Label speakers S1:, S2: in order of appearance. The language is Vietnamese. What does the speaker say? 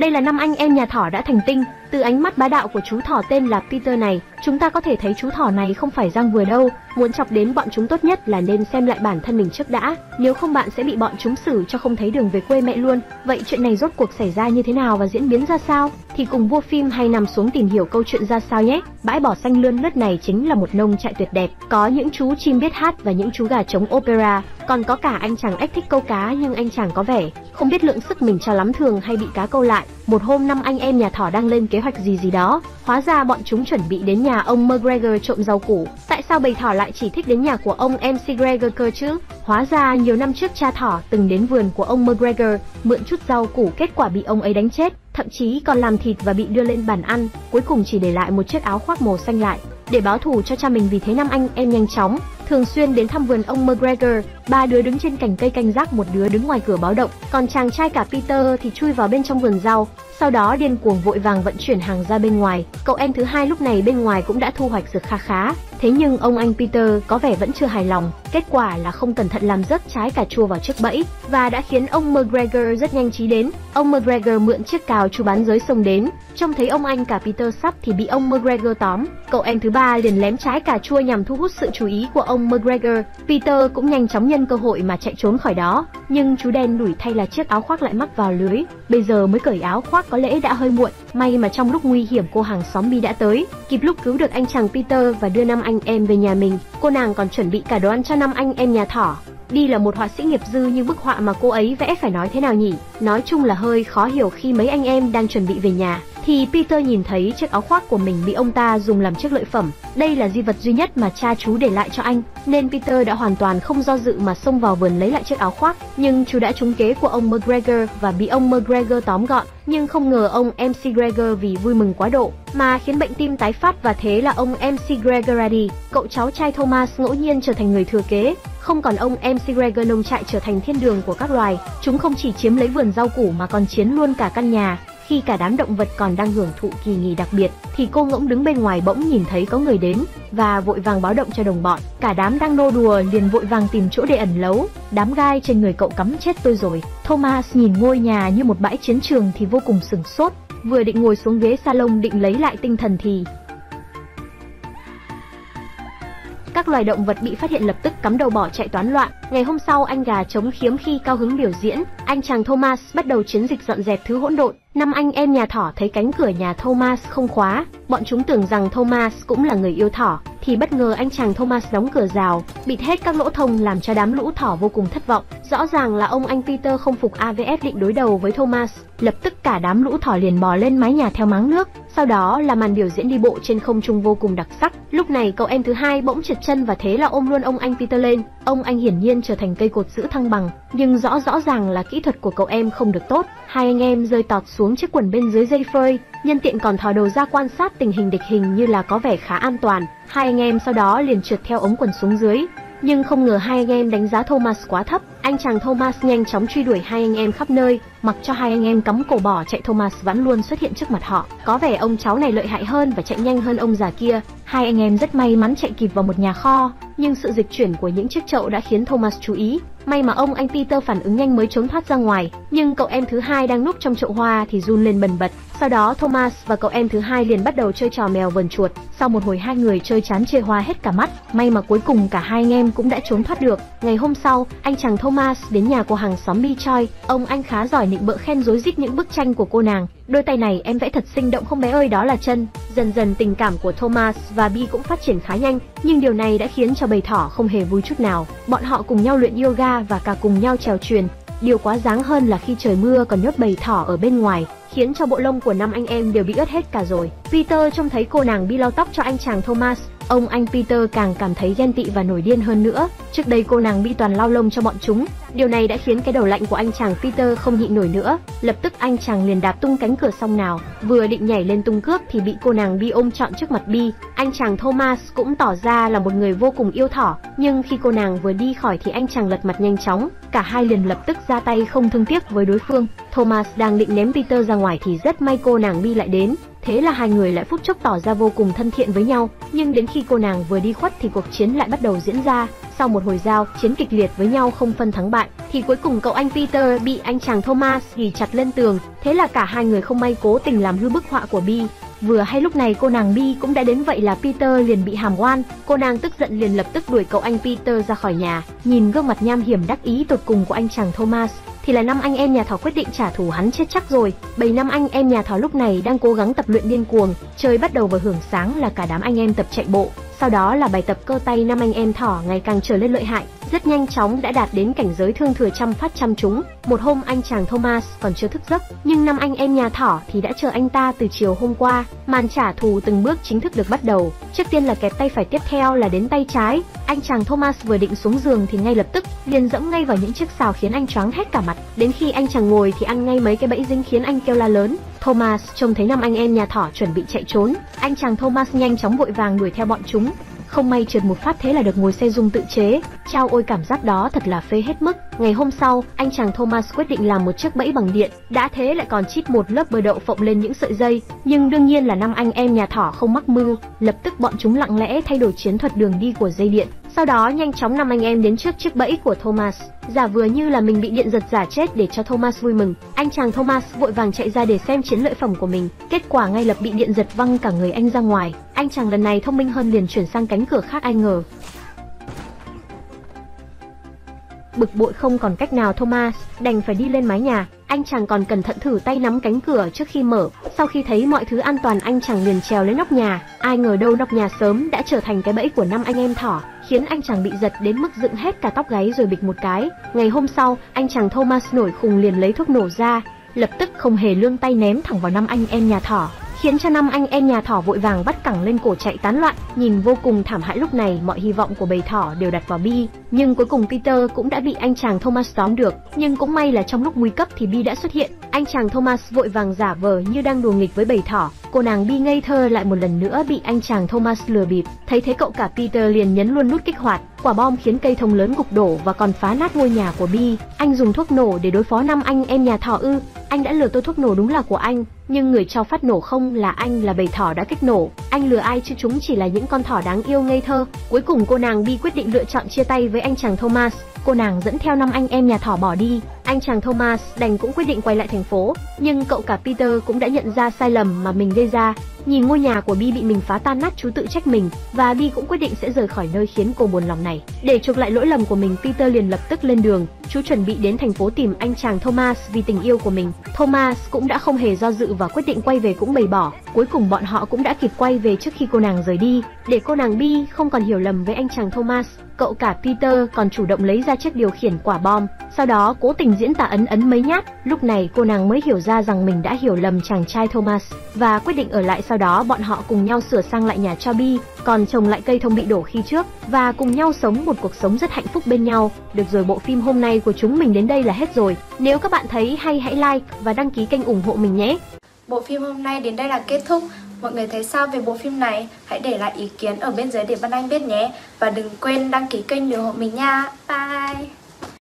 S1: Đây là năm anh em nhà thỏ đã thành tinh, từ ánh mắt bá đạo của chú thỏ tên là Peter này, chúng ta có thể thấy chú thỏ này không phải răng vừa đâu, muốn chọc đến bọn chúng tốt nhất là nên xem lại bản thân mình trước đã, nếu không bạn sẽ bị bọn chúng xử cho không thấy đường về quê mẹ luôn. Vậy chuyện này rốt cuộc xảy ra như thế nào và diễn biến ra sao? Thì cùng vua phim hay nằm xuống tìm hiểu câu chuyện ra sao nhé. Bãi bỏ xanh lươn lướt này chính là một nông trại tuyệt đẹp, có những chú chim biết hát và những chú gà trống opera, còn có cả anh chàng ếch thích câu cá nhưng anh chàng có vẻ không biết lượng sức mình cho lắm thường hay bị cá câu lại. Một hôm năm anh em nhà thỏ đang lên kế hoạch gì gì đó, hóa ra bọn chúng chuẩn bị đến nhà ông McGregor trộm rau củ. Sao bầy thỏ lại chỉ thích đến nhà của ông MC Gregor cơ chứ? Hóa ra nhiều năm trước cha thỏ từng đến vườn của ông McGregor mượn chút rau củ, kết quả bị ông ấy đánh chết, thậm chí còn làm thịt và bị đưa lên bàn ăn, cuối cùng chỉ để lại một chiếc áo khoác màu xanh lại. Để báo thù cho cha mình vì thế năm anh em nhanh chóng thường xuyên đến thăm vườn ông McGregor. Ba đứa đứng trên cành cây canh rác, một đứa đứng ngoài cửa báo động, còn chàng trai cả Peter thì chui vào bên trong vườn rau, sau đó điên cuồng vội vàng vận chuyển hàng ra bên ngoài. Cậu em thứ hai lúc này bên ngoài cũng đã thu hoạch được kha khá, thế nhưng ông anh Peter có vẻ vẫn chưa hài lòng. Kết quả là không cẩn thận làm rớt trái cà chua vào chiếc bẫy và đã khiến ông McGregor rất nhanh trí đến. Ông McGregor mượn chiếc cào chú bán dưới sông đến, trông thấy ông anh cả Peter sắp thì bị ông McGregor tóm. Cậu em thứ ba liền lém trái cà chua nhằm thu hút sự chú ý của ông McGregor. Peter cũng nhanh chóng nhân cơ hội mà chạy trốn khỏi đó, nhưng chú đen đuổi thay là chiếc áo khoác lại mắc vào lưới. Bây giờ mới cởi áo khoác có lẽ đã hơi muộn, may mà trong lúc nguy hiểm cô hàng xóm Bi đã tới, kịp lúc cứu được anh chàng Peter và đưa năm anh em về nhà mình. Cô nàng còn chuẩn bị cả đồ ăn chăn năm anh em nhà thỏ. Đi là một họa sĩ nghiệp dư nhưng bức họa mà cô ấy vẽ phải nói thế nào nhỉ? Nói chung là hơi khó hiểu khi mấy anh em đang chuẩn bị về nhà thì Peter nhìn thấy chiếc áo khoác của mình bị ông ta dùng làm chiếc lợi phẩm. Đây là di vật duy nhất mà cha chú để lại cho anh, nên Peter đã hoàn toàn không do dự mà xông vào vườn lấy lại chiếc áo khoác. Nhưng chú đã trúng kế của ông McGregor và bị ông McGregor tóm gọn. Nhưng không ngờ ông MC Gregor vì vui mừng quá độ mà khiến bệnh tim tái phát và thế là ông MC Gregor ra đi. Cậu cháu trai Thomas ngẫu nhiên trở thành người thừa kế, không còn ông MC Gregor nông trại trở thành thiên đường của các loài. Chúng không chỉ chiếm lấy vườn rau củ mà còn chiếm luôn cả căn nhà. Khi cả đám động vật còn đang hưởng thụ kỳ nghỉ đặc biệt, thì cô ngỗng đứng bên ngoài bỗng nhìn thấy có người đến và vội vàng báo động cho đồng bọn. Cả đám đang nô đùa liền vội vàng tìm chỗ để ẩn lấu. Đám gai trên người cậu cắm chết tôi rồi. Thomas nhìn ngôi nhà như một bãi chiến trường thì vô cùng sừng sốt. Vừa định ngồi xuống ghế salon định lấy lại tinh thần thì các loài động vật bị phát hiện lập tức cắm đầu bỏ chạy toán loạn. Ngày hôm sau, anh gà chống khiếm khi cao hứng biểu diễn, anh chàng Thomas bắt đầu chiến dịch dọn dẹp thứ hỗn độn. Năm anh em nhà thỏ thấy cánh cửa nhà Thomas không khóa, bọn chúng tưởng rằng Thomas cũng là người yêu thỏ, thì bất ngờ anh chàng Thomas đóng cửa rào, bịt hết các lỗ thông làm cho đám lũ thỏ vô cùng thất vọng. Rõ ràng là ông anh Peter không phục AVF định đối đầu với Thomas, lập tức cả đám lũ thỏ liền bò lên mái nhà theo máng nước. Sau đó là màn biểu diễn đi bộ trên không trung vô cùng đặc sắc. Lúc này cậu em thứ hai bỗng trượt chân và thế là ôm luôn ông anh Peter lên. Ông anh hiển nhiên trở thành cây cột giữ thăng bằng, nhưng rõ rõ ràng là kỹ thuật của cậu em không được tốt. Hai anh em rơi tọt xuống chiếc quần bên dưới dây phơi, nhân tiện còn thò đầu ra quan sát tình hình địch hình như là có vẻ khá an toàn. Hai anh em sau đó liền trượt theo ống quần xuống dưới, nhưng không ngờ hai anh em đánh giá Thomas quá thấp. Anh chàng Thomas nhanh chóng truy đuổi hai anh em khắp nơi, mặc cho hai anh em cắm cổ bỏ chạy Thomas vẫn luôn xuất hiện trước mặt họ. Có vẻ ông cháu này lợi hại hơn và chạy nhanh hơn ông già kia. Hai anh em rất may mắn chạy kịp vào một nhà kho, nhưng sự dịch chuyển của những chiếc chậu đã khiến Thomas chú ý. May mà ông anh Peter phản ứng nhanh mới trốn thoát ra ngoài, nhưng cậu em thứ hai đang núp trong chậu hoa thì run lên bần bật. Sau đó Thomas và cậu em thứ hai liền bắt đầu chơi trò mèo vờn chuột. Sau một hồi hai người chơi chán chê hoa hết cả mắt, may mà cuối cùng cả hai anh em cũng đã trốn thoát được. Ngày hôm sau, anh chàng Thomas Thomas đến nhà của hàng xóm Bi Choi. Ông anh khá giỏi nịnh bợ khen rối rít những bức tranh của cô nàng. Đôi tay này em vẽ thật sinh động không bé ơi đó là chân. Dần dần tình cảm của Thomas và Bi cũng phát triển khá nhanh, nhưng điều này đã khiến cho bầy thỏ không hề vui chút nào. Bọn họ cùng nhau luyện yoga và cả cùng nhau trèo truyền. Điều quá đáng hơn là khi trời mưa còn nhốt bầy thỏ ở bên ngoài, khiến cho bộ lông của năm anh em đều bị ướt hết cả rồi. Peter trông thấy cô nàng Bi lau tóc cho anh chàng Thomas, ông anh Peter càng cảm thấy ghen tị và nổi điên hơn nữa. Trước đây cô nàng Bi toàn lau lông cho bọn chúng, điều này đã khiến cái đầu lạnh của anh chàng Peter không nhịn nổi nữa. Lập tức anh chàng liền đạp tung cánh cửa xong nào, vừa định nhảy lên tung cướp thì bị cô nàng Bi ôm trọn trước mặt Bi. Anh chàng Thomas cũng tỏ ra là một người vô cùng yêu thỏ, nhưng khi cô nàng vừa đi khỏi thì anh chàng lật mặt nhanh chóng, cả hai liền lập tức ra tay không thương tiếc với đối phương. Thomas đang định ném Peter ra ngoài thì rất may cô nàng Bi lại đến. Thế là hai người lại phút chốc tỏ ra vô cùng thân thiện với nhau, nhưng đến khi cô nàng vừa đi khuất thì cuộc chiến lại bắt đầu diễn ra. Sau một hồi giao, chiến kịch liệt với nhau không phân thắng bại, thì cuối cùng cậu anh Peter bị anh chàng Thomas ghi chặt lên tường, thế là cả hai người không may cố tình làm hư bức họa của Bi. Vừa hay lúc này cô nàng Bi cũng đã đến vậy là Peter liền bị hàm oan, cô nàng tức giận liền lập tức đuổi cậu anh Peter ra khỏi nhà, nhìn gương mặt nham hiểm đắc ý tột cùng của anh chàng Thomas, thì là năm anh em nhà thỏ quyết định trả thù hắn chết chắc rồi. Bảy năm anh em nhà thỏ lúc này đang cố gắng tập luyện điên cuồng, trời bắt đầu vào hưởng sáng là cả đám anh em tập chạy bộ, sau đó là bài tập cơ tay năm anh em thỏ ngày càng trở lên lợi hại, rất nhanh chóng đã đạt đến cảnh giới thương thừa trăm phát trăm chúng. Một hôm anh chàng Thomas còn chưa thức giấc, nhưng năm anh em nhà thỏ thì đã chờ anh ta từ chiều hôm qua. Màn trả thù từng bước chính thức được bắt đầu. Trước tiên là kẹp tay phải tiếp theo là đến tay trái. Anh chàng Thomas vừa định xuống giường thì ngay lập tức liền dẫm ngay vào những chiếc xào khiến anh choáng hết cả mặt. Đến khi anh chàng ngồi thì ăn ngay mấy cái bẫy dính khiến anh kêu la lớn. Thomas trông thấy năm anh em nhà thỏ chuẩn bị chạy trốn, anh chàng Thomas nhanh chóng vội vàng đuổi theo bọn chúng. Không may trượt một phát thế là được ngồi xe dung tự chế. Chao ôi cảm giác đó thật là phê hết mức. Ngày hôm sau, anh chàng Thomas quyết định làm một chiếc bẫy bằng điện. Đã thế lại còn chít một lớp bơ đậu phộng lên những sợi dây. Nhưng đương nhiên là năm anh em nhà thỏ không mắc mưu. Lập tức bọn chúng lặng lẽ thay đổi chiến thuật đường đi của dây điện. Sau đó nhanh chóng năm anh em đến trước chiếc bẫy của Thomas, giả vừa như là mình bị điện giật giả chết để cho Thomas vui mừng. Anh chàng Thomas vội vàng chạy ra để xem chiến lợi phẩm của mình, kết quả ngay lập bị điện giật văng cả người anh ra ngoài. Anh chàng lần này thông minh hơn liền chuyển sang cánh cửa khác ai ngờ. Bực bội không còn cách nào Thomas đành phải đi lên mái nhà, anh chàng còn cẩn thận thử tay nắm cánh cửa trước khi mở. Sau khi thấy mọi thứ an toàn anh chàng liền trèo lên nóc nhà. Ai ngờ đâu nóc nhà sớm đã trở thành cái bẫy của năm anh em thỏ, khiến anh chàng bị giật đến mức dựng hết cả tóc gáy rồi bịch một cái. Ngày hôm sau, anh chàng Thomas nổi khùng liền lấy thuốc nổ ra, lập tức không hề lương tay ném thẳng vào năm anh em nhà thỏ khiến cho năm anh em nhà thỏ vội vàng bắt cẳng lên cổ chạy tán loạn, nhìn vô cùng thảm hại lúc này mọi hy vọng của bầy thỏ đều đặt vào Bi, nhưng cuối cùng Peter cũng đã bị anh chàng Thomas tóm được, nhưng cũng may là trong lúc nguy cấp thì Bi đã xuất hiện, anh chàng Thomas vội vàng giả vờ như đang đùa nghịch với bầy thỏ, cô nàng Bi ngây thơ lại một lần nữa bị anh chàng Thomas lừa bịp, thấy thế cậu cả Peter liền nhấn luôn nút kích hoạt, quả bom khiến cây thông lớn gục đổ và còn phá nát ngôi nhà của Bi, anh dùng thuốc nổ để đối phó năm anh em nhà thỏ ư, anh đã lừa tôi thuốc nổ đúng là của anh, nhưng người cho phát nổ không là anh là bầy thỏ đã kích nổ. Anh lừa ai chứ chúng chỉ là những con thỏ đáng yêu ngây thơ. Cuối cùng cô nàng Bi quyết định lựa chọn chia tay với anh chàng Thomas. Cô nàng dẫn theo năm anh em nhà thỏ bỏ đi. Anh chàng Thomas đành cũng quyết định quay lại thành phố, nhưng cậu cả Peter cũng đã nhận ra sai lầm mà mình gây ra. Nhìn ngôi nhà của Bi bị mình phá tan nát chú tự trách mình và Bi cũng quyết định sẽ rời khỏi nơi khiến cô buồn lòng này. Để chuộc lại lỗi lầm của mình, Peter liền lập tức lên đường. Chú chuẩn bị đến thành phố tìm anh chàng Thomas vì tình yêu của mình. Thomas cũng đã không hề do dự và quyết định quay về cũng bày bỏ. Cuối cùng bọn họ cũng đã kịp quay về trước khi cô nàng rời đi. Để cô nàng Bi không còn hiểu lầm với anh chàng Thomas, cậu cả Peter còn chủ động lấy ra chiếc điều khiển quả bom, sau đó cố tình diễn tả ấn ấn mấy nhát. Lúc này cô nàng mới hiểu ra rằng mình đã hiểu lầm chàng trai Thomas và quyết định ở lại sau đó bọn họ cùng nhau sửa sang lại nhà cho Bi, còn trồng lại cây thông bị đổ khi trước và cùng nhau sống một cuộc sống rất hạnh phúc bên nhau. Được rồi bộ phim hôm nay của chúng mình đến đây là hết rồi. Nếu các bạn thấy hay hãy like và đăng ký kênh ủng hộ mình nhé.
S2: Bộ phim hôm nay đến đây là kết thúc. Mọi người thấy sao về bộ phim này? Hãy để lại ý kiến ở bên dưới để Văn Anh biết nhé. Và đừng quên đăng ký kênh ủng hộ mình nha. Bye!